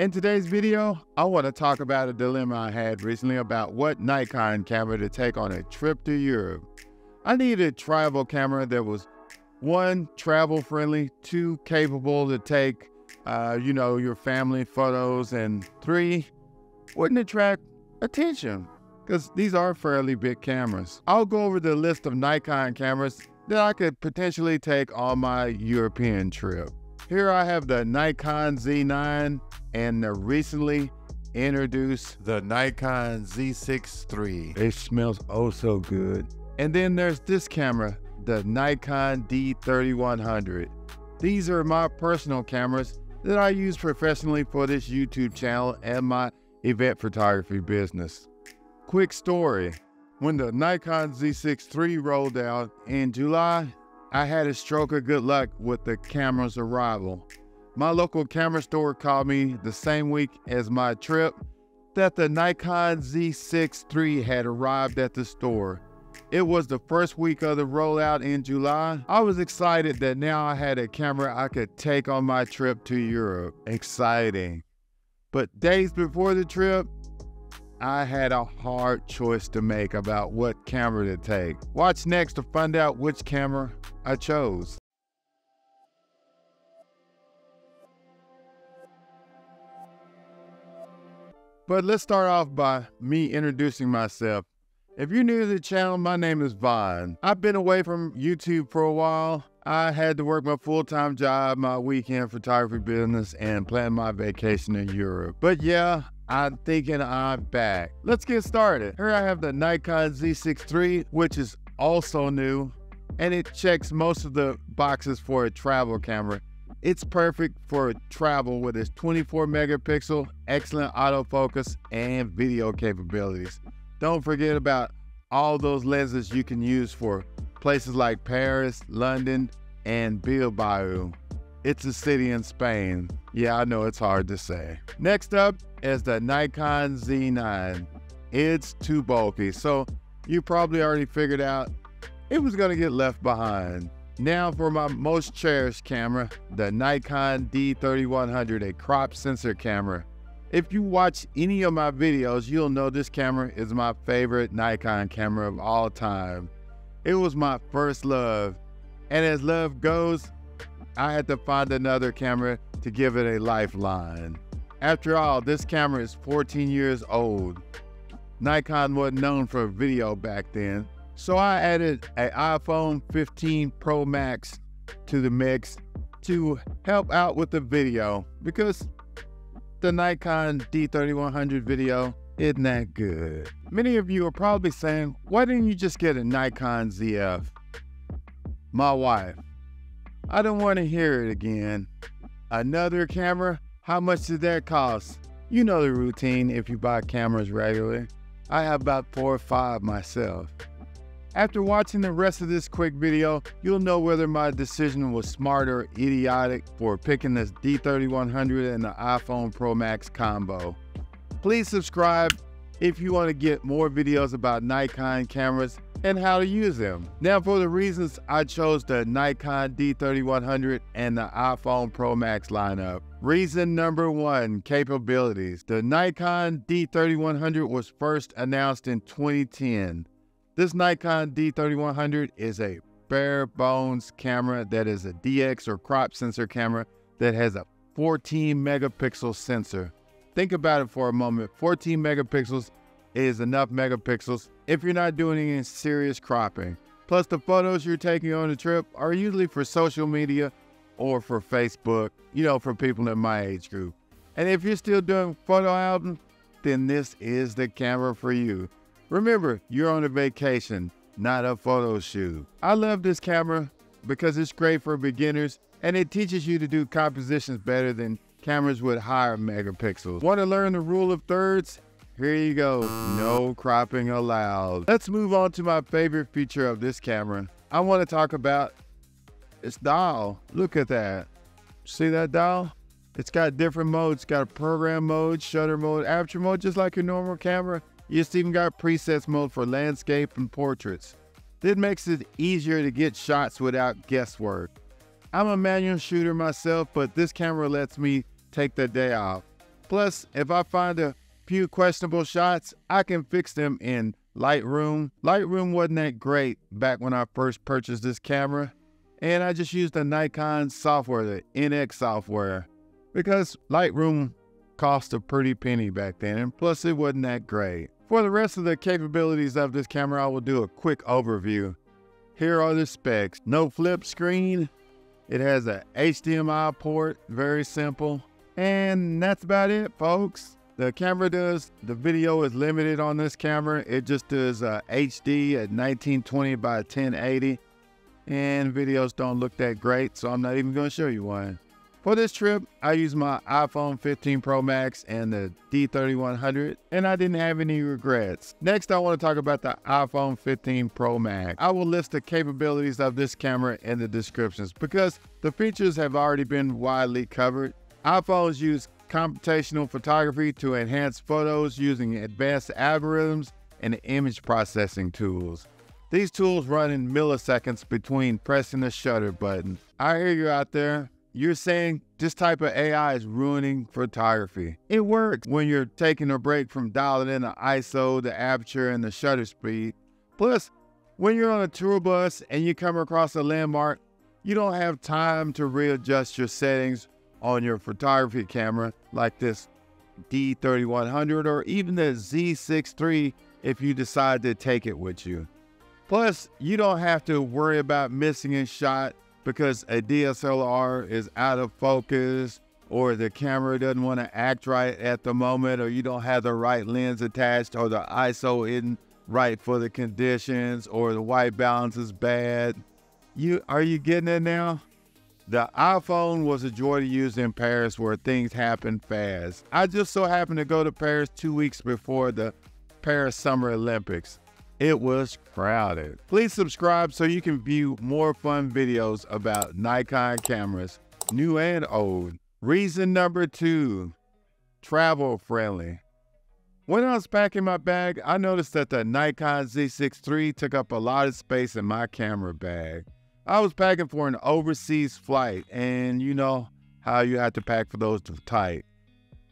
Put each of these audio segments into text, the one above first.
In today's video, I want to talk about a dilemma I had recently about what Nikon camera to take on a trip to Europe. I needed a travel camera that was one, travel friendly, two, capable to take, uh, you know, your family photos, and three, wouldn't attract attention because these are fairly big cameras. I'll go over the list of Nikon cameras that I could potentially take on my European trip. Here I have the Nikon Z9 and the recently introduced the Nikon Z6 III. It smells oh so good. And then there's this camera, the Nikon D3100. These are my personal cameras that I use professionally for this YouTube channel and my event photography business. Quick story. When the Nikon Z6 III rolled out in July, I had a stroke of good luck with the camera's arrival. My local camera store called me the same week as my trip that the Nikon Z6 III had arrived at the store. It was the first week of the rollout in July. I was excited that now I had a camera I could take on my trip to Europe. Exciting. But days before the trip, I had a hard choice to make about what camera to take. Watch next to find out which camera I chose. But let's start off by me introducing myself. If you're new to the channel, my name is Von. I've been away from YouTube for a while. I had to work my full-time job, my weekend photography business, and plan my vacation in Europe. But yeah, I'm thinking I'm back. Let's get started. Here I have the Nikon Z6 III, which is also new, and it checks most of the boxes for a travel camera. It's perfect for travel with its 24 megapixel, excellent autofocus, and video capabilities. Don't forget about all those lenses you can use for places like Paris, London, and Bilbao. It's a city in Spain. Yeah, I know it's hard to say. Next up is the Nikon Z9. It's too bulky, so you probably already figured out it was gonna get left behind. Now for my most cherished camera, the Nikon D3100, a crop sensor camera. If you watch any of my videos, you'll know this camera is my favorite Nikon camera of all time. It was my first love, and as love goes, I had to find another camera to give it a lifeline. After all, this camera is 14 years old. Nikon wasn't known for video back then, so I added an iPhone 15 Pro Max to the mix to help out with the video because the Nikon D3100 video isn't that good. Many of you are probably saying, why didn't you just get a Nikon ZF? My wife, I don't want to hear it again. Another camera? How much did that cost? You know the routine if you buy cameras regularly. I have about four or five myself. After watching the rest of this quick video, you'll know whether my decision was smart or idiotic for picking this D3100 and the iPhone Pro Max combo. Please subscribe if you want to get more videos about Nikon cameras and how to use them. Now for the reasons I chose the Nikon D3100 and the iPhone Pro Max lineup. Reason number one, capabilities. The Nikon D3100 was first announced in 2010. This Nikon D3100 is a bare bones camera that is a DX or crop sensor camera that has a 14 megapixel sensor. Think about it for a moment. 14 megapixels is enough megapixels if you're not doing any serious cropping. Plus, the photos you're taking on the trip are usually for social media or for Facebook, you know, for people in my age group. And if you're still doing photo albums, then this is the camera for you. Remember, you're on a vacation, not a photo shoot. I love this camera because it's great for beginners and it teaches you to do compositions better than cameras with higher megapixels. Want to learn the rule of thirds? Here you go, no cropping allowed. Let's move on to my favorite feature of this camera. I want to talk about its dial. Look at that. See that dial? It's got different modes. It's got a program mode, shutter mode, aperture mode, just like your normal camera. It's even got presets mode for landscape and portraits. This makes it easier to get shots without guesswork. I'm a manual shooter myself, but this camera lets me take the day off. Plus, if I find a few questionable shots, I can fix them in Lightroom. Lightroom wasn't that great back when I first purchased this camera, and I just used the Nikon software, the NX software, because Lightroom cost a pretty penny back then, and plus it wasn't that great. For the rest of the capabilities of this camera, I will do a quick overview. Here are the specs. No flip screen. It has a HDMI port, very simple. And that's about it, folks. The camera does, the video is limited on this camera. It just does uh, HD at 1920 by 1080. And videos don't look that great, so I'm not even gonna show you one. For this trip, I used my iPhone 15 Pro Max and the D3100, and I didn't have any regrets. Next, I want to talk about the iPhone 15 Pro Max. I will list the capabilities of this camera in the descriptions because the features have already been widely covered. iPhones use computational photography to enhance photos using advanced algorithms and image processing tools. These tools run in milliseconds between pressing the shutter button. I hear you out there. You're saying this type of AI is ruining photography. It works when you're taking a break from dialing in the ISO, the aperture, and the shutter speed. Plus, when you're on a tour bus and you come across a landmark, you don't have time to readjust your settings on your photography camera like this D3100 or even the Z6 if you decide to take it with you. Plus, you don't have to worry about missing a shot because a DSLR is out of focus or the camera doesn't want to act right at the moment or you don't have the right lens attached or the ISO isn't right for the conditions or the white balance is bad. You are you getting it now? The iPhone was a joy to use in Paris where things happen fast. I just so happened to go to Paris two weeks before the Paris Summer Olympics. It was crowded. Please subscribe so you can view more fun videos about Nikon cameras, new and old. Reason number two, travel friendly. When I was packing my bag, I noticed that the Nikon Z6 III took up a lot of space in my camera bag. I was packing for an overseas flight, and you know how you have to pack for those tight.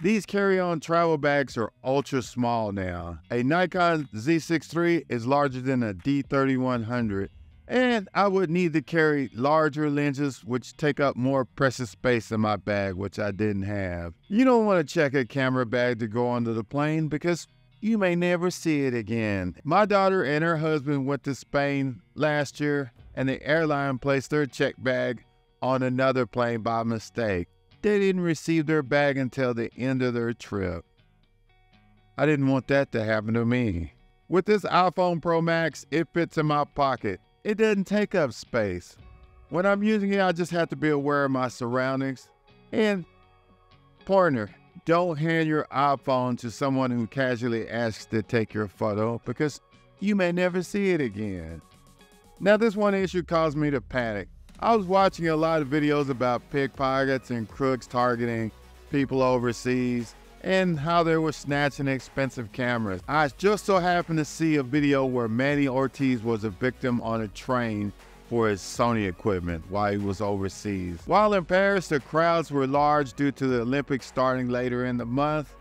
These carry-on travel bags are ultra small now. A Nikon Z6 III is larger than a D3100, and I would need to carry larger lenses which take up more precious space in my bag, which I didn't have. You don't want to check a camera bag to go onto the plane because you may never see it again. My daughter and her husband went to Spain last year and the airline placed their check bag on another plane by mistake. They didn't receive their bag until the end of their trip. I didn't want that to happen to me. With this iPhone Pro Max, it fits in my pocket. It doesn't take up space. When I'm using it, I just have to be aware of my surroundings. And partner, don't hand your iPhone to someone who casually asks to take your photo because you may never see it again. Now, this one issue caused me to panic. I was watching a lot of videos about pickpockets and crooks targeting people overseas and how they were snatching expensive cameras. I just so happened to see a video where Manny Ortiz was a victim on a train for his Sony equipment while he was overseas. While in Paris, the crowds were large due to the Olympics starting later in the month.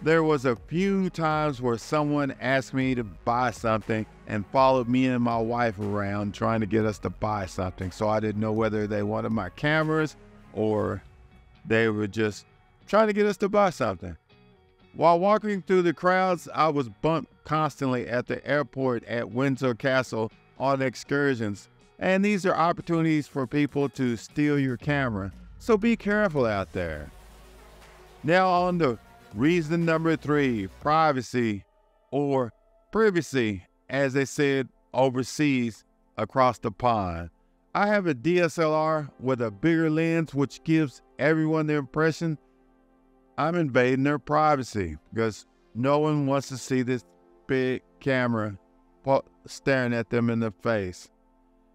There was a few times where someone asked me to buy something and followed me and my wife around trying to get us to buy something. So I didn't know whether they wanted my cameras or they were just trying to get us to buy something. While walking through the crowds, I was bumped constantly at the airport at Windsor Castle on excursions. And these are opportunities for people to steal your camera. So be careful out there. Now on to Reason number three privacy or privacy, as they said overseas across the pond. I have a DSLR with a bigger lens, which gives everyone the impression I'm invading their privacy because no one wants to see this big camera staring at them in the face.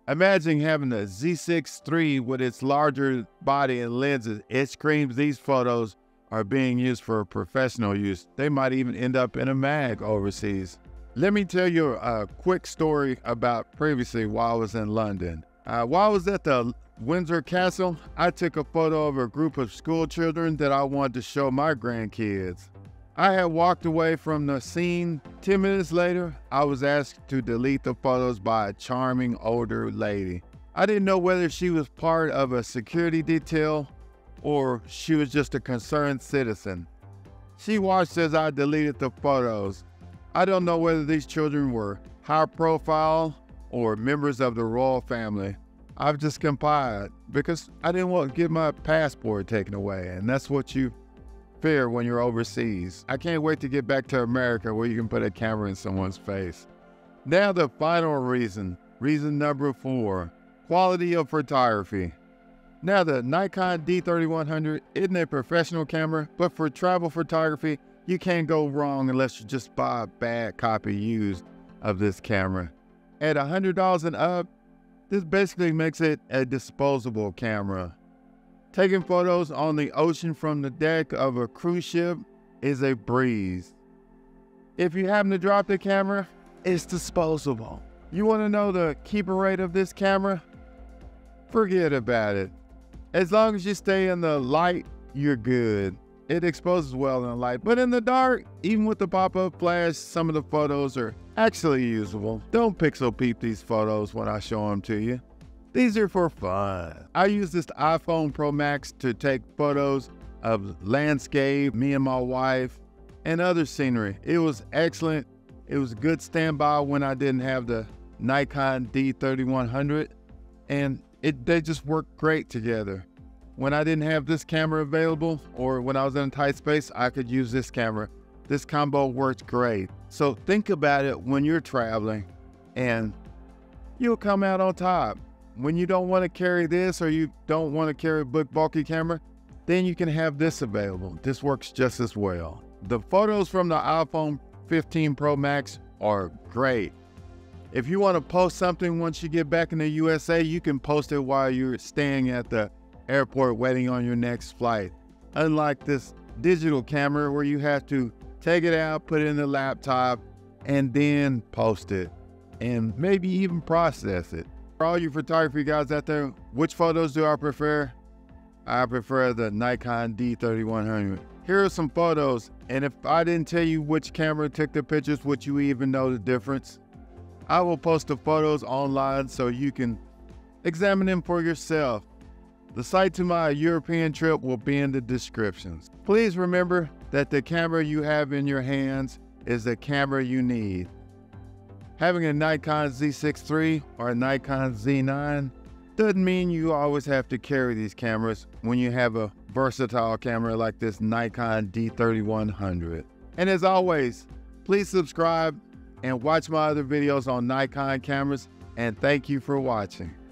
Imagine having a Z6 III with its larger body and lenses. It screams these photos are being used for professional use. They might even end up in a mag overseas. Let me tell you a quick story about previously while I was in London. Uh, while I was at the Windsor Castle, I took a photo of a group of school children that I wanted to show my grandkids. I had walked away from the scene. 10 minutes later, I was asked to delete the photos by a charming older lady. I didn't know whether she was part of a security detail or she was just a concerned citizen. She watched as I deleted the photos. I don't know whether these children were high profile or members of the royal family. I've just complied because I didn't want to get my passport taken away, and that's what you fear when you're overseas. I can't wait to get back to America where you can put a camera in someone's face. Now, the final reason, reason number four quality of photography. Now, the Nikon D3100 isn't a professional camera, but for travel photography, you can't go wrong unless you just buy a bad copy used of this camera. At $100 and up, this basically makes it a disposable camera. Taking photos on the ocean from the deck of a cruise ship is a breeze. If you happen to drop the camera, it's disposable. You want to know the keeper rate of this camera? Forget about it. As long as you stay in the light, you're good. It exposes well in the light, but in the dark, even with the pop-up flash, some of the photos are actually usable. Don't pixel peep these photos when I show them to you. These are for fun. I use this iPhone Pro Max to take photos of landscape, me and my wife, and other scenery. It was excellent. It was good standby when I didn't have the Nikon D3100, and it they just work great together. When I didn't have this camera available, or when I was in a tight space, I could use this camera. This combo works great. So think about it when you're traveling, and you'll come out on top. When you don't want to carry this or you don't want to carry a big bulky camera, then you can have this available. This works just as well. The photos from the iPhone 15 Pro Max are great. If you want to post something once you get back in the USA, you can post it while you're staying at the airport waiting on your next flight. Unlike this digital camera where you have to take it out, put it in the laptop, and then post it, and maybe even process it. For all you photography guys out there, which photos do I prefer? I prefer the Nikon D3100. Here are some photos, and if I didn't tell you which camera took the pictures, would you even know the difference? I will post the photos online so you can examine them for yourself. The site to my European trip will be in the descriptions. Please remember that the camera you have in your hands is the camera you need. Having a Nikon Z6 III or a Nikon Z9 doesn't mean you always have to carry these cameras when you have a versatile camera like this Nikon D3100. And as always, please subscribe and watch my other videos on Nikon cameras and thank you for watching.